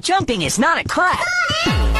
Jumping is not a clap.